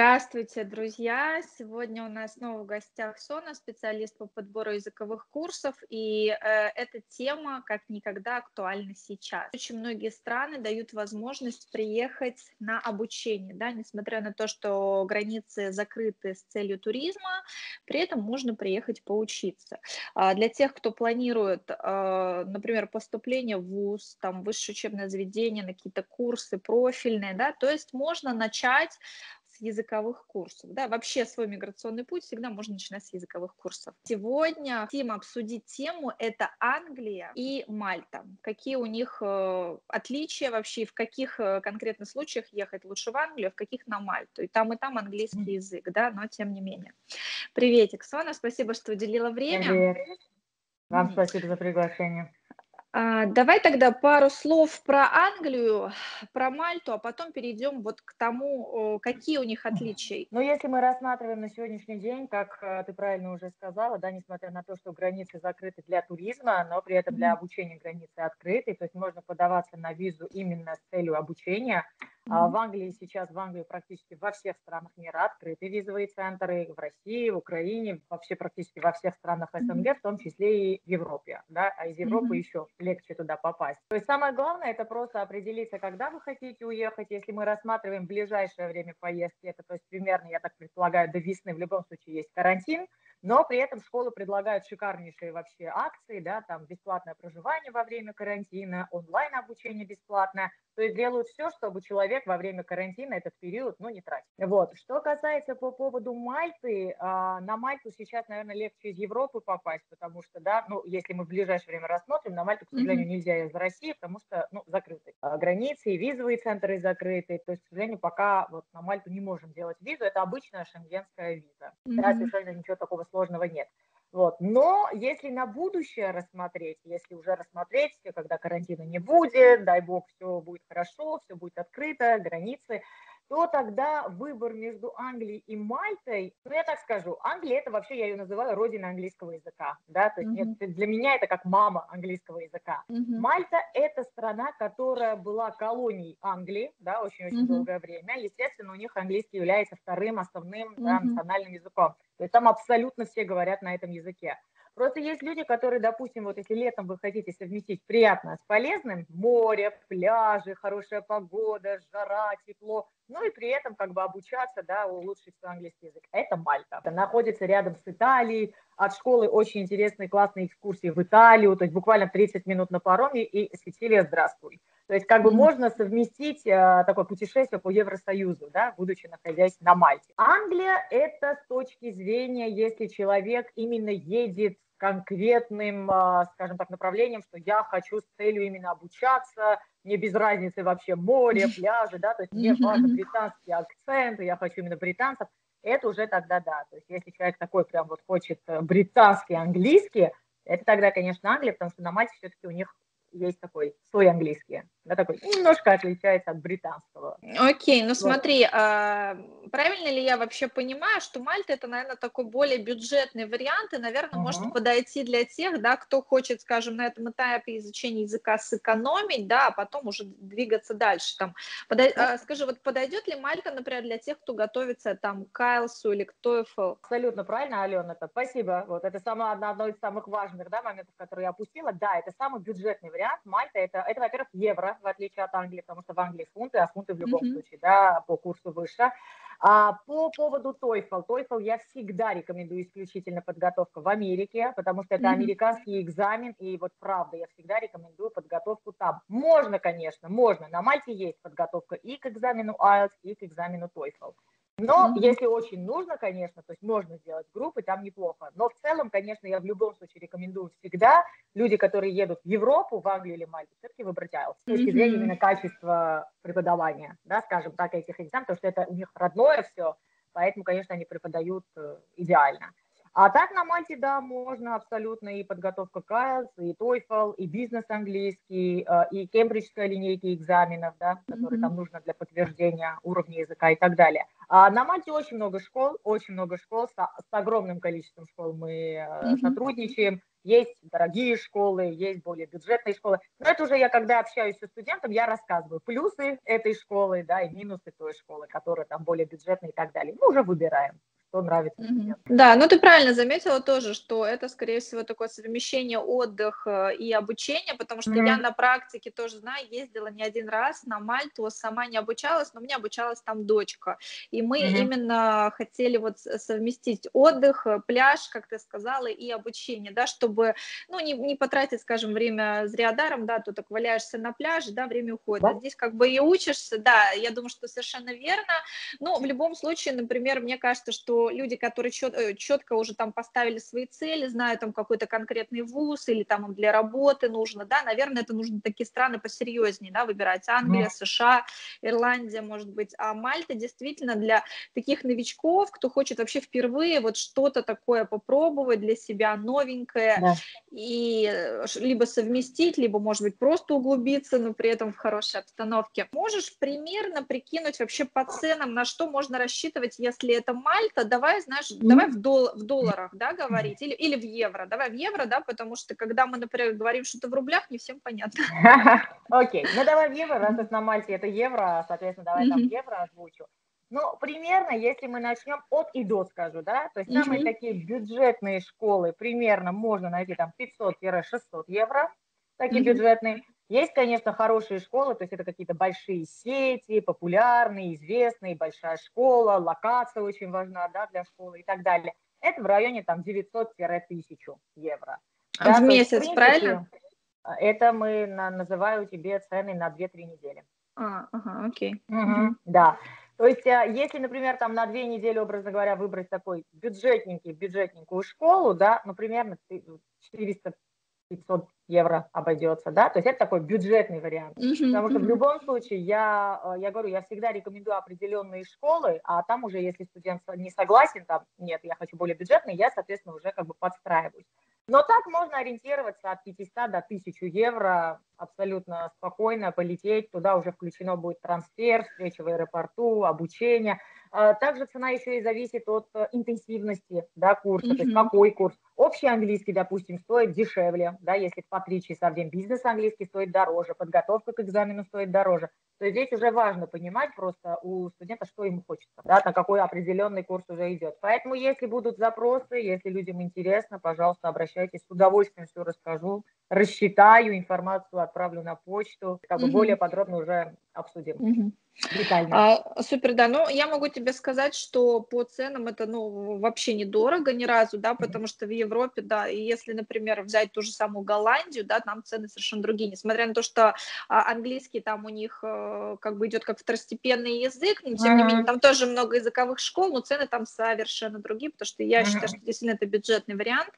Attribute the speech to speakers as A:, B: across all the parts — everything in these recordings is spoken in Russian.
A: Здравствуйте, друзья! Сегодня у нас снова в гостях Сона, специалист по подбору языковых курсов, и э, эта тема как никогда актуальна сейчас. Очень многие страны дают возможность приехать на обучение, да, несмотря на то, что границы закрыты с целью туризма, при этом можно приехать поучиться. А для тех, кто планирует, э, например, поступление в ВУЗ, там, высшее учебное заведение, на какие-то курсы профильные, да, то есть можно начать языковых курсов. Да, вообще свой миграционный путь всегда можно начинать с языковых курсов. Сегодня хотим обсудить тему это Англия и Мальта. Какие у них э, отличия вообще, в каких э, конкретно случаях ехать лучше в Англию, а в каких на Мальту. И там, и там английский язык, да, но тем не менее. Привет, Иксона, спасибо, что уделила время.
B: Привет. Вам спасибо за приглашение.
A: А, давай тогда пару слов про Англию, про Мальту, а потом перейдем вот к тому, какие у них отличия.
B: Ну, если мы рассматриваем на сегодняшний день, как э, ты правильно уже сказала, да, несмотря на то, что границы закрыты для туризма, но при этом для обучения границы открыты, то есть можно подаваться на визу именно с целью обучения. В Англии сейчас, в Англии практически во всех странах мира открыты визовые центры, в России, в Украине, вообще практически во всех странах СНГ, в том числе и в Европе, да, а из Европы mm-hmm. еще легче туда попасть. То есть самое главное это просто определиться, когда вы хотите уехать, если мы рассматриваем ближайшее время поездки, это то есть примерно, я так предполагаю, до весны в любом случае есть карантин, но при этом школы предлагают шикарнейшие вообще акции, да, там бесплатное проживание во время карантина, онлайн обучение бесплатное, то есть делают все, чтобы человек во время карантина этот период, ну, не тратил. Вот. Что касается по поводу Мальты, а, на Мальту сейчас, наверное, легче из Европы попасть, потому что, да, ну, если мы в ближайшее время рассмотрим, на Мальту, к сожалению, mm-hmm. нельзя из России, потому что, ну, закрыты а, границы, визовые центры закрыты, то есть, к сожалению, пока вот на Мальту не можем делать визу, это обычная шенгенская виза, mm-hmm. да, совершенно ничего такого сложного нет. Вот. Но если на будущее рассмотреть, если уже рассмотреть, когда карантина не будет, дай бог, все будет хорошо, все будет открыто, границы, то тогда выбор между Англией и Мальтой, ну я так скажу, Англия это вообще, я ее называю родина английского языка, да, то есть mm-hmm. для меня это как мама английского языка. Mm-hmm. Мальта это страна, которая была колонией Англии, да, очень-очень mm-hmm. долгое время, естественно, у них английский является вторым основным mm-hmm. да, национальным языком, то есть там абсолютно все говорят на этом языке. Просто есть люди, которые, допустим, вот если летом вы хотите совместить приятное с полезным, море, пляжи, хорошая погода, жара, тепло, ну и при этом как бы обучаться, да, улучшить свой английский язык. Это Мальта. Это находится рядом с Италией, от школы очень интересные, классные экскурсии в Италию, то есть буквально 30 минут на пароме и Сицилия, здравствуй. То есть как бы mm-hmm. можно совместить э, такое путешествие по Евросоюзу, да, будучи находясь на Мальте. Англия это с точки зрения, если человек именно едет конкретным, э, скажем так, направлением, что я хочу с целью именно обучаться, мне без разницы вообще море, пляжи, да, то есть мне важен британский акцент, я хочу именно британцев, это уже тогда да. То есть если человек такой прям вот хочет э, британский английский, это тогда, конечно, Англия, потому что на Мальте все-таки у них есть такой свой английский, да, такой немножко отличается от британского.
A: Окей, ну вот. смотри, а, правильно ли я вообще понимаю, что Мальта это, наверное, такой более бюджетный вариант, и, наверное, uh-huh. может подойти для тех, да, кто хочет, скажем, на этом этапе изучения языка сэкономить, да, а потом уже двигаться дальше. Там, подой... uh-huh. а, скажи, вот подойдет ли Мальта, например, для тех, кто готовится там к IELTS или к TOEFL?
B: Абсолютно правильно, Алена, это спасибо. Вот это самое, одно из самых важных да, моментов, которые я опустила. Да, это самый бюджетный вариант вариант. Мальта это, это, во-первых, евро, в отличие от Англии, потому что в Англии фунты, а фунты в любом mm-hmm. случае, да, по курсу выше. А по поводу TOEFL, TOEFL я всегда рекомендую исключительно подготовку в Америке, потому что это mm-hmm. американский экзамен, и вот правда, я всегда рекомендую подготовку там. Можно, конечно, можно. На Мальте есть подготовка и к экзамену IELTS, и к экзамену TOEFL. Но mm-hmm. если очень нужно, конечно, то есть можно сделать группы, там неплохо. Но в целом, конечно, я в любом случае рекомендую всегда люди, которые едут в Европу, в Англию или Мальту, все-таки выбрать IELTS с точки зрения именно качества преподавания, да, скажем так, этих экзаменов, потому что это у них родное все, поэтому, конечно, они преподают э, идеально. А так на Мальте, да, можно абсолютно и подготовка к IELTS, и TOEFL, и бизнес английский, э, и кембриджская линейка экзаменов, да, которые mm-hmm. там нужно для подтверждения уровня языка и так далее. А на Мальте очень много школ, очень много школ, с, с огромным количеством школ мы mm-hmm. сотрудничаем. Есть дорогие школы, есть более бюджетные школы. Но это уже я, когда общаюсь со студентом, я рассказываю плюсы этой школы, да, и минусы той школы, которая там более бюджетная и так далее. Мы уже выбираем что нравится.
A: Mm-hmm. Да, ну ты правильно заметила тоже, что это, скорее всего, такое совмещение отдыха и обучения, потому что mm-hmm. я на практике тоже знаю, ездила не один раз на Мальту, сама не обучалась, но у меня обучалась там дочка. И мы mm-hmm. именно хотели вот совместить отдых, пляж, как ты сказала, и обучение, да, чтобы, ну, не, не потратить, скажем, время зря даром, да, ты так валяешься на пляже, да, время уходит. Да. А здесь как бы и учишься, да, я думаю, что совершенно верно, но в любом случае, например, мне кажется, что люди, которые чет, э, четко уже там поставили свои цели, знают там какой-то конкретный вуз или там им для работы нужно, да, наверное, это нужно такие страны посерьезнее, да, выбирать Англия, mm. США, Ирландия, может быть, а Мальта действительно для таких новичков, кто хочет вообще впервые вот что-то такое попробовать для себя новенькое yeah. и э, либо совместить, либо, может быть, просто углубиться, но при этом в хорошей обстановке. Можешь примерно прикинуть вообще по ценам, на что можно рассчитывать, если это Мальта, давай, знаешь, mm-hmm. давай в, дол- в долларах, да, говорить, или, или в евро, давай в евро, да, потому что когда мы, например, говорим что-то в рублях, не всем понятно.
B: Окей, ну давай в евро, раз это на Мальте это евро, соответственно, давай там евро озвучу. Ну, примерно, если мы начнем от и до, скажу, да, то есть самые такие бюджетные школы примерно можно найти там 500-600 евро, такие бюджетные. Есть, конечно, хорошие школы, то есть это какие-то большие сети, популярные, известные, большая школа, локация очень важна да, для школы и так далее. Это в районе там 900-1000 евро.
A: А да, в месяц, есть, в принципе, правильно?
B: Это мы на, называю тебе цены на 2-3 недели.
A: А, ага, окей.
B: Угу, да. То есть, а, если, например, там на две недели, образно говоря, выбрать такой бюджетненький, бюджетненькую школу, да, ну, примерно 400 500 евро обойдется, да, то есть это такой бюджетный вариант, uh-huh, потому что в любом случае я, э, я говорю, я всегда рекомендую определенные школы, а там уже, если студент не согласен, там, нет, я хочу более бюджетный, я, соответственно, уже как бы подстраиваюсь. Но так можно ориентироваться от 500 до 1000 евро, абсолютно спокойно полететь, туда уже включено будет трансфер, встреча в аэропорту, обучение, также цена еще и зависит от э, интенсивности да, курса, mm-hmm. то есть какой курс. Общий английский, допустим, стоит дешевле, да, если по 3 часа в день. Бизнес английский стоит дороже, подготовка к экзамену стоит дороже. То есть здесь уже важно понимать просто у студента, что ему хочется, да, на какой определенный курс уже идет. Поэтому если будут запросы, если людям интересно, пожалуйста, обращайтесь, с удовольствием все расскажу, рассчитаю, информацию отправлю на почту, как бы mm-hmm. более подробно уже обсудим.
A: Mm-hmm. А, супер, да. Ну, я могу тебе сказать, что по ценам это, ну, вообще недорого ни разу, да, потому что в Европе, да, и если, например, взять ту же самую Голландию, да, там цены совершенно другие, несмотря на то, что а, английский там у них э, как бы идет как второстепенный язык, но тем не менее там тоже много языковых школ, но цены там совершенно другие, потому что я считаю, что действительно это бюджетный вариант.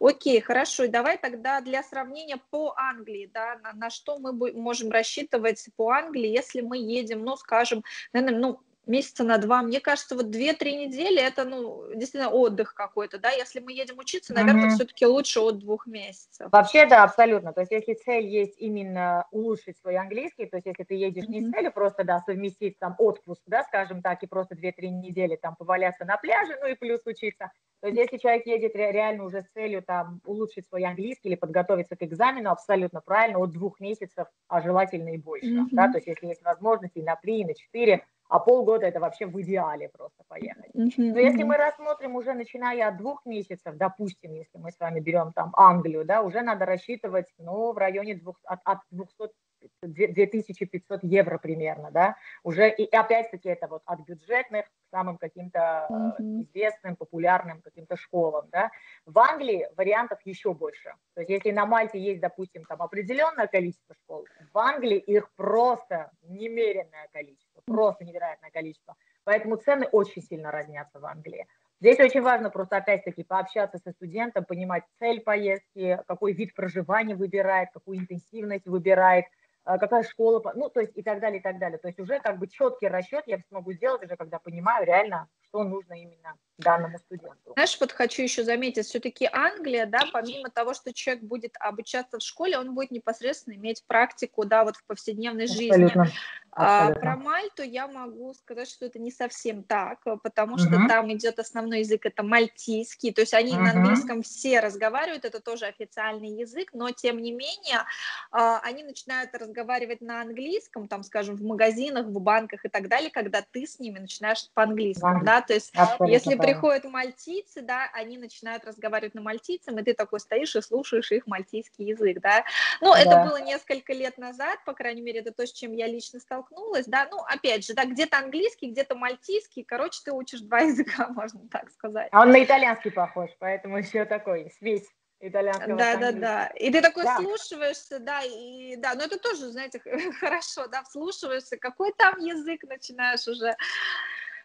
A: Окей, хорошо, давай тогда для сравнения по Англии, да, на, на что мы можем рассчитывать по Англии, если мы едем, ну, скажем, наверное, ну, месяца на два. Мне кажется, вот две-три недели это, ну, действительно отдых какой-то, да. Если мы едем учиться, наверное, mm-hmm. все-таки лучше от двух месяцев.
B: Вообще, да, абсолютно. То есть, если цель есть именно улучшить свой английский, то есть, если ты едешь mm-hmm. не с целью просто, да, совместить там отпуск, да, скажем так, и просто две-три недели там поваляться на пляже, ну и плюс учиться, то есть, если человек едет реально уже с целью там улучшить свой английский или подготовиться к экзамену, абсолютно правильно, от двух месяцев, а желательно и больше, mm-hmm. да, то есть, если есть возможности на три, на четыре, а полгода это вообще в идеале просто поехать. Но если мы рассмотрим уже начиная от двух месяцев, допустим, если мы с вами берем там Англию, да, уже надо рассчитывать, ну, в районе двух, от, от 200 2500 евро примерно, да, уже, и опять-таки это вот от бюджетных к самым каким-то mm-hmm. известным, популярным каким-то школам, да. В Англии вариантов еще больше. То есть если на Мальте есть, допустим, там определенное количество школ, в Англии их просто немеренное количество, просто невероятное количество. Поэтому цены очень сильно разнятся в Англии. Здесь очень важно просто опять-таки пообщаться со студентом, понимать цель поездки, какой вид проживания выбирает, какую интенсивность выбирает – а, какая школа, ну, то есть и так далее, и так далее. То есть уже как бы четкий расчет я смогу сделать уже, когда понимаю реально, что нужно именно данному студенту.
A: Знаешь, вот хочу еще заметить, все-таки Англия, да, помимо того, что человек будет обучаться в школе, он будет непосредственно иметь практику, да, вот в повседневной Абсолютно. жизни. А, про Мальту я могу сказать, что это не совсем так, потому что uh-huh. там идет основной язык, это мальтийский, то есть они uh-huh. на английском все разговаривают, это тоже официальный язык, но тем не менее а, они начинают разговаривать на английском, там, скажем, в магазинах, в банках и так далее, когда ты с ними начинаешь по-английски, uh-huh. да, то есть Абсолютно если приходят мальтийцы, да, они начинают разговаривать на мальтийцем, и ты такой стоишь и слушаешь их мальтийский язык, да. Ну, да. это было несколько лет назад, по крайней мере, это то, с чем я лично столкнулась, да. Ну, опять же, да, где-то английский, где-то мальтийский, короче, ты учишь два языка, можно так сказать.
B: А он на итальянский похож, поэтому еще такой смесь итальянского.
A: Да, да, да. И ты такой да. вслушиваешься, да, и да, но это тоже, знаете, хорошо, да, вслушиваешься, какой там язык начинаешь уже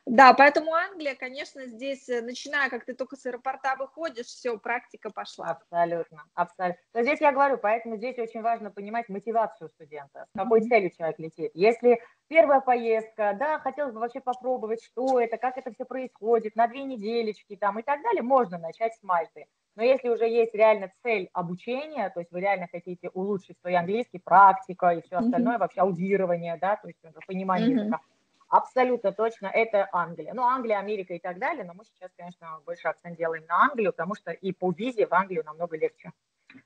A: да, поэтому Англия, конечно, здесь, э, начиная, как ты только с аэропорта выходишь, все, практика пошла.
B: Абсолютно, абсолютно. Но здесь я говорю, поэтому здесь очень важно понимать мотивацию студента, с какой целью человек летит. Если первая поездка, да, хотелось бы вообще попробовать, что это, как это все происходит, на две неделечки там и так далее, можно начать с Мальты. Но если уже есть реально цель обучения, то есть вы реально хотите улучшить свой английский, практика и все остальное, mm-hmm. вообще аудирование, да, то есть понимание mm-hmm. языка, Абсолютно точно, это Англия. Ну, Англия, Америка и так далее, но мы сейчас, конечно, больше акцент делаем на Англию, потому что и по визе в Англию намного легче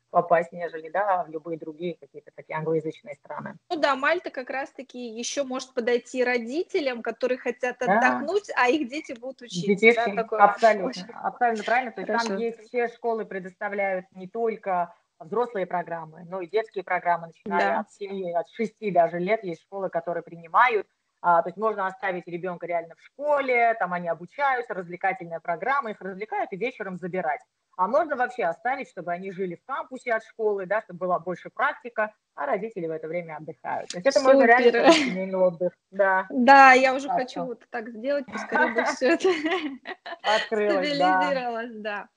B: попасть, нежели, да, в любые другие какие-то такие англоязычные страны.
A: Ну да, Мальта как раз-таки еще может подойти родителям, которые хотят отдохнуть, да. а их дети будут учиться.
B: Детишки, да, такое абсолютно, очень... абсолютно правильно. То есть Хорошо. там есть все школы предоставляют не только взрослые программы, но и детские программы, начиная да. от 7, от 6 даже лет, есть школы, которые принимают а, то есть можно оставить ребенка реально в школе, там они обучаются, развлекательная программа, их развлекают и вечером забирать. А можно вообще оставить, чтобы они жили в кампусе от школы, да, чтобы была больше практика, а родители в это время отдыхают. То есть это Супер. можно реально семейный отдых. Да,
A: да я уже так хочу вот так сделать, поскорее бы все это стабилизировалось, да.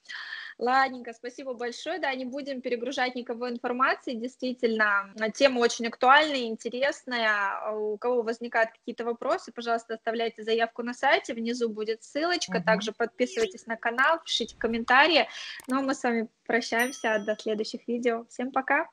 A: Ладненько, спасибо большое. Да, не будем перегружать никого информацией. Действительно, тема очень актуальная, интересная. У кого возникают какие-то вопросы, пожалуйста, оставляйте заявку на сайте. Внизу будет ссылочка. Угу. Также подписывайтесь на канал, пишите комментарии. Ну а мы с вами прощаемся до следующих видео. Всем пока!